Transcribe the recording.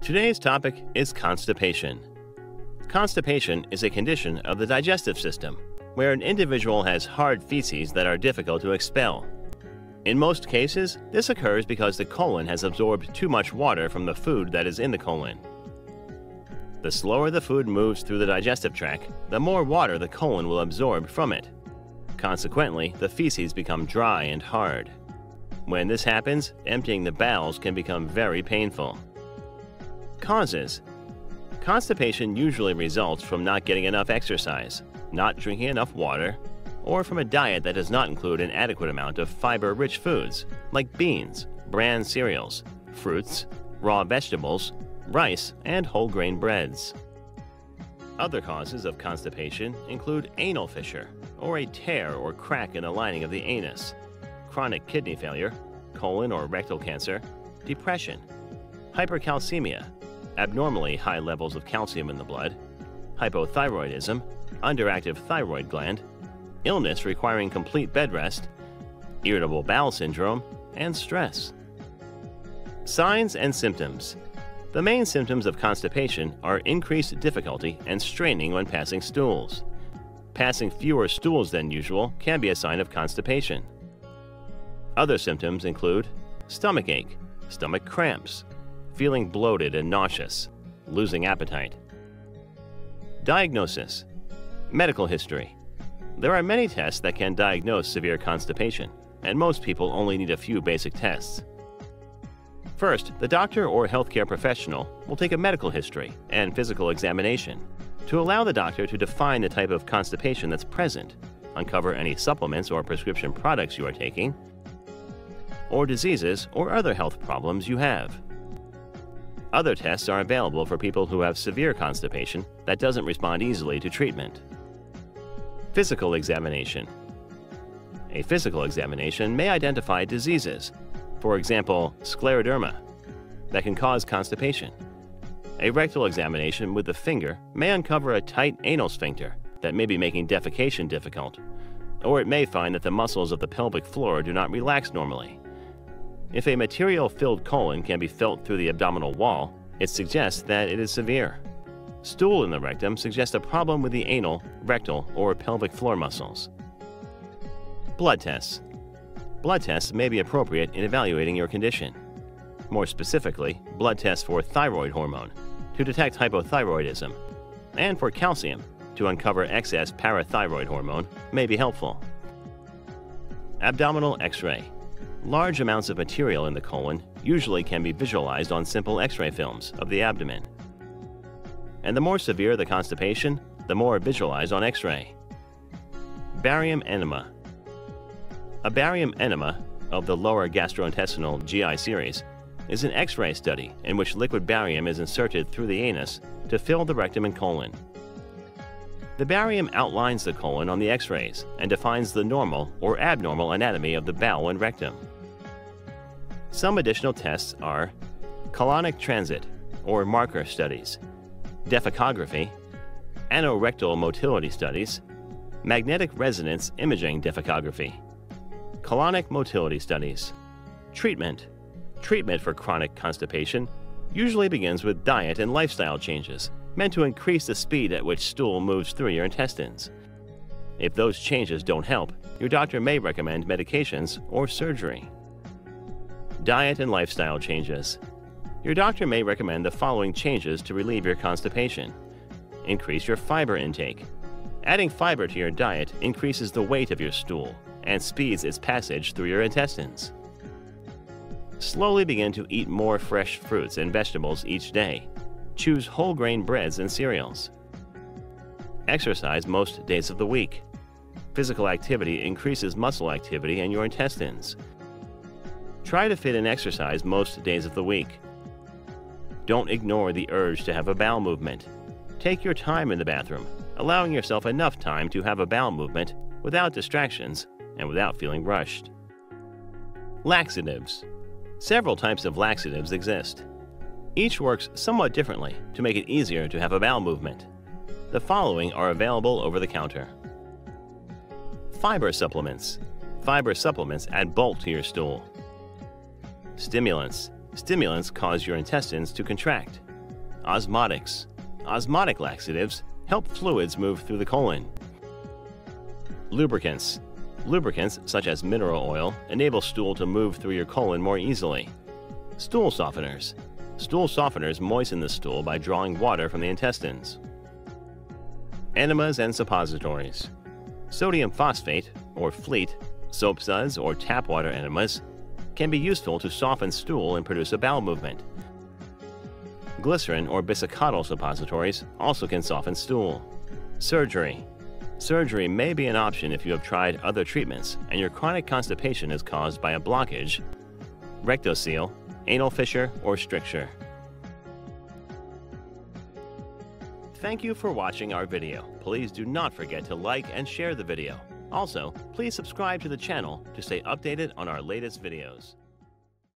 Today's topic is constipation. Constipation is a condition of the digestive system where an individual has hard feces that are difficult to expel. In most cases, this occurs because the colon has absorbed too much water from the food that is in the colon. The slower the food moves through the digestive tract, the more water the colon will absorb from it. Consequently, the feces become dry and hard. When this happens, emptying the bowels can become very painful. Causes Constipation usually results from not getting enough exercise, not drinking enough water, or from a diet that does not include an adequate amount of fiber rich foods like beans, bran cereals, fruits, raw vegetables, rice, and whole grain breads. Other causes of constipation include anal fissure, or a tear or crack in the lining of the anus, chronic kidney failure, colon or rectal cancer, depression, hypercalcemia, abnormally high levels of calcium in the blood, hypothyroidism, underactive thyroid gland, illness requiring complete bed rest, irritable bowel syndrome, and stress. Signs and symptoms the main symptoms of constipation are increased difficulty and straining when passing stools. Passing fewer stools than usual can be a sign of constipation. Other symptoms include stomach ache, stomach cramps, feeling bloated and nauseous, losing appetite. Diagnosis Medical history. There are many tests that can diagnose severe constipation, and most people only need a few basic tests. First, the doctor or healthcare professional will take a medical history and physical examination to allow the doctor to define the type of constipation that's present, uncover any supplements or prescription products you are taking, or diseases or other health problems you have. Other tests are available for people who have severe constipation that doesn't respond easily to treatment. Physical examination. A physical examination may identify diseases for example, scleroderma, that can cause constipation. A rectal examination with the finger may uncover a tight anal sphincter that may be making defecation difficult, or it may find that the muscles of the pelvic floor do not relax normally. If a material filled colon can be felt through the abdominal wall, it suggests that it is severe. Stool in the rectum suggests a problem with the anal, rectal, or pelvic floor muscles. Blood tests blood tests may be appropriate in evaluating your condition. More specifically, blood tests for thyroid hormone to detect hypothyroidism, and for calcium to uncover excess parathyroid hormone may be helpful. Abdominal X ray. Large amounts of material in the colon usually can be visualized on simple X ray films of the abdomen. And the more severe the constipation, the more visualized on X ray. Barium enema a barium enema of the lower gastrointestinal GI series is an X-ray study in which liquid barium is inserted through the anus to fill the rectum and colon. The barium outlines the colon on the X-rays and defines the normal or abnormal anatomy of the bowel and rectum. Some additional tests are colonic transit or marker studies, defecography, anorectal motility studies, magnetic resonance imaging defecography, colonic motility studies. Treatment Treatment for chronic constipation usually begins with diet and lifestyle changes meant to increase the speed at which stool moves through your intestines. If those changes don't help, your doctor may recommend medications or surgery. Diet and lifestyle changes. Your doctor may recommend the following changes to relieve your constipation. Increase your fiber intake. Adding fiber to your diet increases the weight of your stool and speeds its passage through your intestines. Slowly begin to eat more fresh fruits and vegetables each day. Choose whole grain breads and cereals. Exercise most days of the week. Physical activity increases muscle activity in your intestines. Try to fit in exercise most days of the week. Don't ignore the urge to have a bowel movement. Take your time in the bathroom, allowing yourself enough time to have a bowel movement without distractions and without feeling rushed. Laxatives. Several types of laxatives exist. Each works somewhat differently to make it easier to have a bowel movement. The following are available over the counter. Fiber supplements. Fiber supplements add bulk to your stool. Stimulants. Stimulants cause your intestines to contract, Osmotics. Osmotic laxatives help fluids move through the colon. Lubricants. Lubricants, such as mineral oil, enable stool to move through your colon more easily. Stool softeners. Stool softeners moisten the stool by drawing water from the intestines. Enemas and suppositories. Sodium phosphate, or fleet, soap suds, or tap water enemas can be useful to soften stool and produce a bowel movement. Glycerin or bisacodyl suppositories also can soften stool. Surgery. Surgery may be an option if you have tried other treatments and your chronic constipation is caused by a blockage, rectocele, anal fissure, or stricture. Thank you for watching our video. Please do not forget to like and share the video. Also, please subscribe to the channel to stay updated on our latest videos.